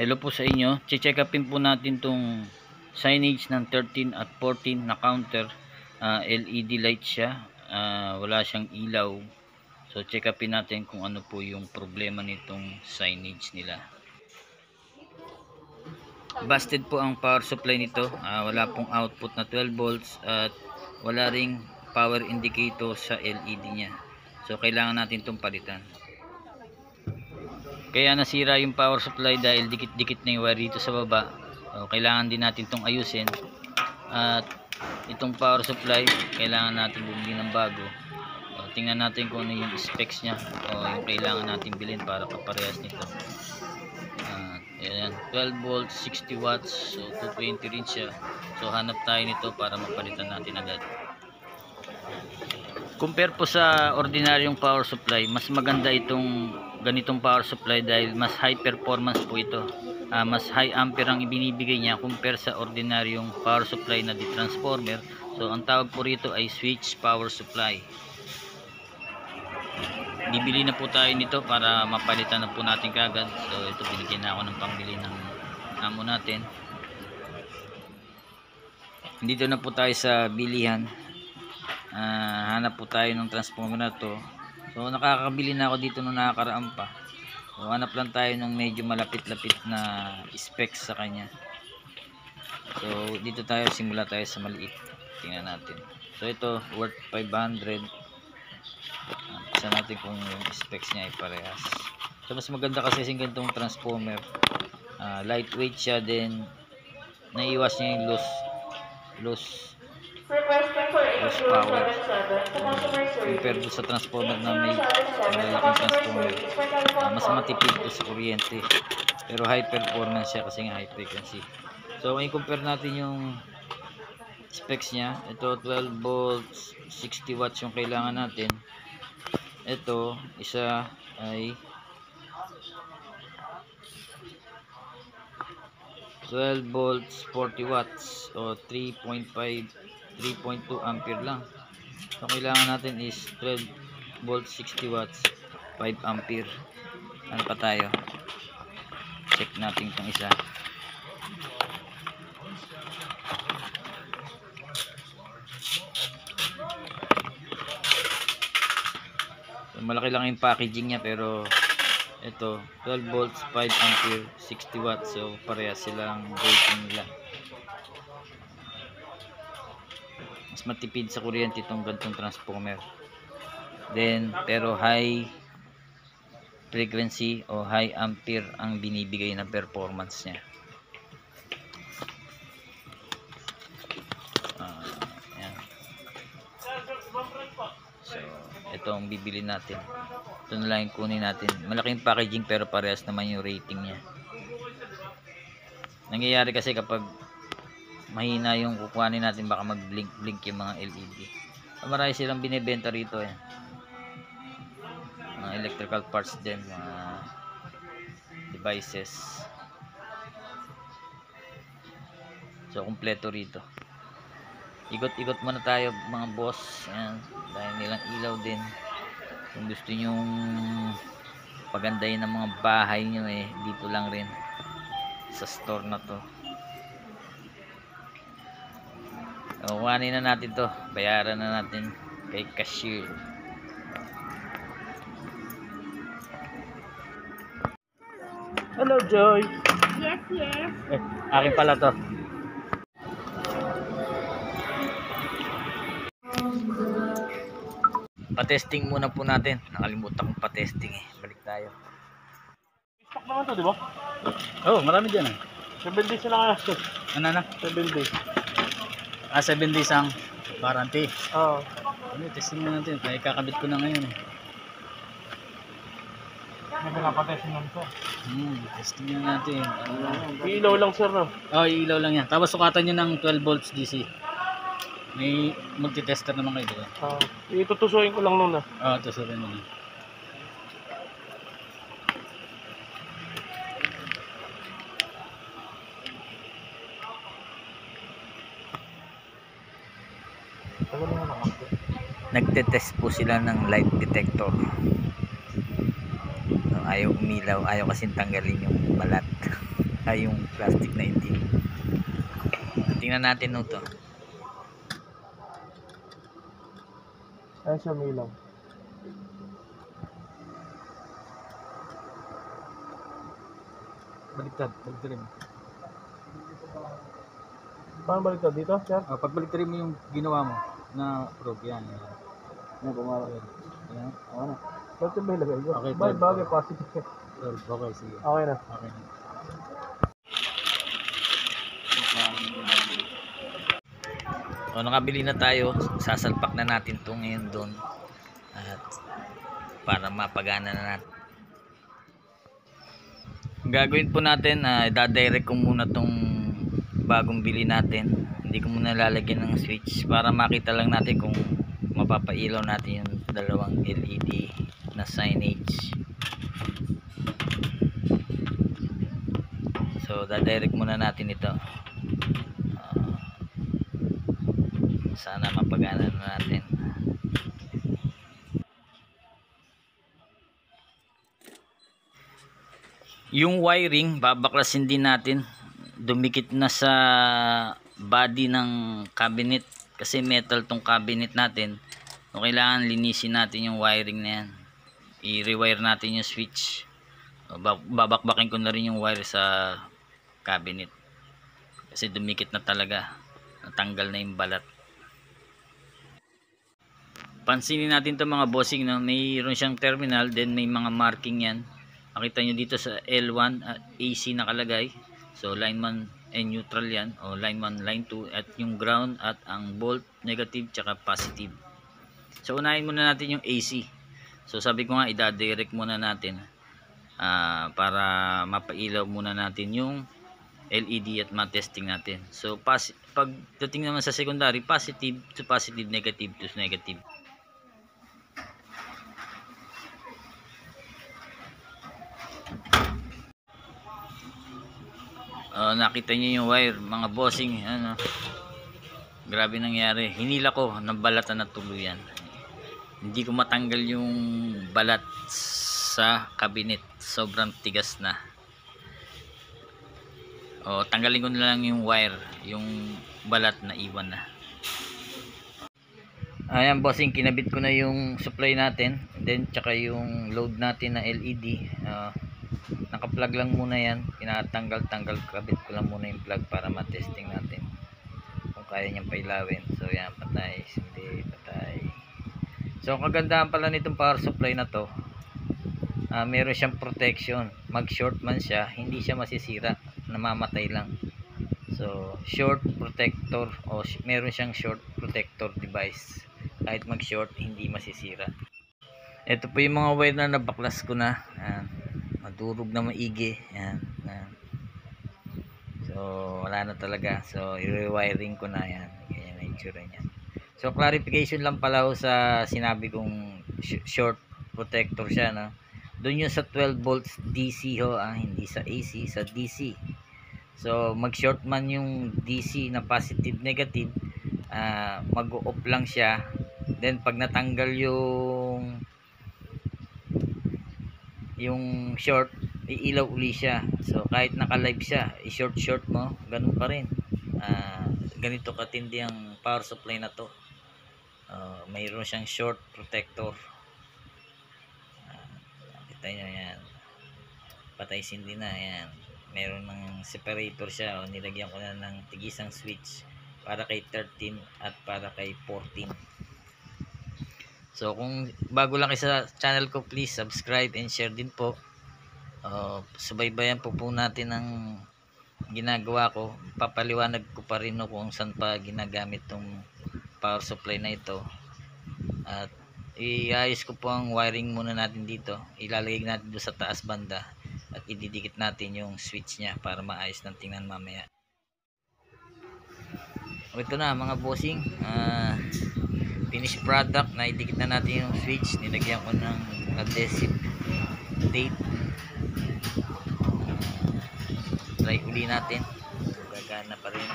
Hello po sa inyo. Che-check upin po natin tong signage ng 13 at 14 na counter. Ah, LED light siya. Ah, wala siyang ilaw. So check upin natin kung ano po yung problema nitong signage nila. Busted po ang power supply nito. Ah, wala pong output na 12 volts at wala ring power indicator sa LED niya. So kailangan natin itong palitan. Kaya nasira yung power supply dahil dikit-dikit na yung wire dito sa baba. So, kailangan din natin itong ayusin. At itong power supply, kailangan natin bumili ng bago. So, tingnan natin kung ano yung specs niya o yung kailangan natin bilhin para kaparehas nito. At ayan, 12 volts, 60 watts, so 220 rin siya. So hanap tayo nito para mapalitan natin agad. Compare po sa ordinaryong power supply, mas maganda itong ganitong power supply dahil mas high performance po ito. Ah, mas high ampere ang ibinibigay niya compare sa ordinaryong power supply na di transformer. So ang tawag po rito ay switch power supply. Bibili na po tayo nito para mapalitan na po natin kagad. So ito binigyan na ako ng pangbili ng amo natin. Dito na po tayo sa bilihan Ah, hanap po tayo ng transformer na to so nakakabili na ako dito nung nakakaraan pa. So hanap lang tayo ng medyo malapit-lapit na specs sa kanya. So dito tayo simula tayo sa maliit. Tingnan natin. So ito worth 500 Ah, isa natin kung yung specs niya ay parehas. So mas maganda kasi yung ganitong transformer. Ah, lightweight siya then naiwas niya yung Requesting for Horsepower. 8077 to customer compared sa transformer na may malalaking transformer. Ah, mas matipid to sa kuryente. Pero high performance siya kasi nga high frequency. So kung i-compare natin yung specs niya ito 12 volts 60 watts yung kailangan natin. Ito isa ay 12 volts 40 watts o 3.5 3.2 ampere lang. So kailangan natin is 12 volts 60 watts 5 ampere. Ano pa tayo? Check natin itong isa. So, malaki lang yung packaging niya pero ito 12 volts 5 ampere 60 watts. So parehas silang rating nila mas matipid sa kuryente itong gantong transformer. Then pero high frequency o high ampere ang binibigay na performance niya. Ah, yan. so ito ang bibili natin. Ito na lang kunin natin. Malaking packaging pero parehas naman yung rating niya. Nangyayari kasi kapag mahina yung kukuhanin natin baka mag blink blink yung mga LED so, marami silang binibenta rito eh. Mga electrical parts din mga devices. So kumpleto rito. Ikot ikot muna tayo mga boss. Ayan, dahil nilang ilaw din. Kung gusto nyong pagandahin ng mga bahay nyo eh dito lang rin. Sa store na to o, kuhanin na natin to bayaran na natin kay cashier Hello, Joy. Yes, yes. eh, akin pala to patesting muna po natin nakalimutan kong patesting eh balik tayo Stock naman to, di ba? oh marami dyan ah 7 days na kaya. ano na 7 days. Ah 7 days ang warranty Oo. ano testing na natin kaya kakabit ko na ngayon eh May pinapatesin lang to. hmm, testing na natin ano Ilaw lang, sir, no? oh ilaw lang yan tapos sukatan nyo ng 12 volts DC may multi-tester naman kayo diba? Oo. itutusuin ko lang nun, ah. Oo, oh, tusurin mo na. Tagal na naman ako. Nagte-test po sila ng light detector. Ayaw umilaw, ayaw kasing tanggalin yung balat. ay yung plastic na itim tingnan natin no to Ayun siya, may ilaw. Baliktad, baliktad. Paano balik ka dito, sir? Uh, pag baliktad mo yung ginawa mo na probe yan. yan. Kumara. Yan. Oo na. Ba't yung may ilagay ko? Okay, third. bagay, positive. Okay, sige. Okay na. Okay. o nakabili na tayo sasalpak na natin to ngayon doon at para mapagana na natin gagawin po natin uh, dadirect ko muna tong bagong bili natin hindi ko muna lalagyan ng switch para makita lang natin kung mapapailaw natin yung dalawang LED na signage. So dadirect muna natin ito. Ah, sana mapagana na natin. Yung wiring babaklasin din natin. Dumikit na sa body ng cabinet. Kasi metal tong cabinet natin. So kailangan linisin natin yung wiring na yan. I-rewire natin yung switch. Babakbakin ko na rin yung wire sa cabinet. Kasi dumikit na talaga. Natanggal na yung balat. Pansinin natin to mga bossing no? mayroon siyang terminal then may mga marking yan. Makita nyo dito sa L1 at AC nakalagay. So line 1 and neutral yan o line 1 line 2 at yung ground at ang volt negative tsaka positive so unahin muna natin yung AC so sabi ko nga idadirect muna natin ah, para mapailaw muna natin yung LED at matesting natin. So pas pagdating naman sa secondary, positive to positive, negative to negative. Oh, nakita niyo yung wire, mga bossing, ano. Grabe nangyari. Hinila ko, nabalatan na tuluyan. Hindi ko matanggal yung balat sa cabinet. Sobrang tigas na. O, tanggalin ko na lang yung wire, yung balat na iwan na. Ayan bossing, kinabit ko na yung supply natin. Then, tsaka yung load natin na LED. Ah, naka-plug lang muna yan. Pinatanggal-tanggal, kabit ko lang muna yung plug para matesting natin. Kung kaya niyang pailawin. So, yan, patay. Hindi, patay. So, kagandahan pala nitong power supply na to, ah meron siyang protection. Mag-short man siya, hindi siya masisira. Namamatay lang. So, short protector o meron siyang short protector device. Kahit mag-short, hindi masisira. Ito po yung mga wire na nabaklas ko na. Ayan. Madurog na maigi. Ayan. So, wala na talaga. So, i-rewiring ko na yan. Ganyan na itsura niya. So, clarification lang pala ho sa sinabi kong sh- short protector siya, no? Doon yung sa 12 volts DC ho, ah, hindi sa AC, sa DC. So, mag-short man yung DC na positive negative, ah, mag-off lang siya. Then, pag natanggal yung yung short, iilaw uli siya. So, kahit naka-live siya, i-short-short mo, ganun pa rin. Ah, ganito katindi ang power supply na to. Ah, mayroon siyang short protector. Kita nyo yan. Patay sindi na, yan. Meron ng separator siya, o nilagyan ko na ng tigisang switch para kay 13 at para kay 14. So kung bago lang kayo sa channel ko, please subscribe and share din po. Uh, subaybayan po po natin ang ginagawa ko. Papaliwanag ko pa rin no kung saan pa ginagamit tong power supply na ito. At iayos ko po ang wiring muna natin dito. Ilalagay natin doon sa taas banda at ididikit natin yung switch niya para maayos ng tingnan mamaya. Ito na mga bossing. Ah finished product na idikit na natin yung switch nilagyan ko ng adhesive tape. Try uli natin. Gagana pa rin.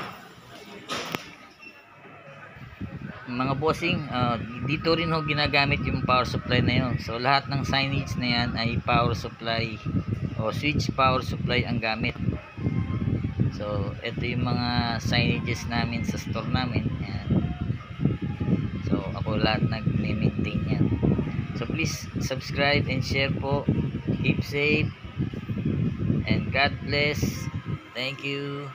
Mga bossing ah, dito rin ho ginagamit yung power supply na yun. So lahat ng signage na yan ay power supply o switch power supply ang gamit. So, ito yung mga signages namin sa store namin. Ako lahat nag-maintain yan. So, please subscribe and share po. Keep safe. And God bless. Thank you.